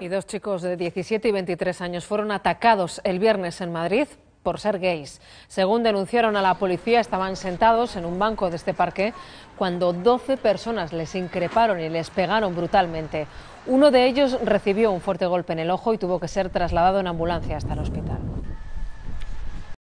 Y dos chicos de 17 y 23 años fueron atacados el viernes en Madrid por ser gays. Según denunciaron a la policía, estaban sentados en un banco de este parque cuando 12 personas les increparon y les pegaron brutalmente. Uno de ellos recibió un fuerte golpe en el ojo y tuvo que ser trasladado en ambulancia hasta el hospital.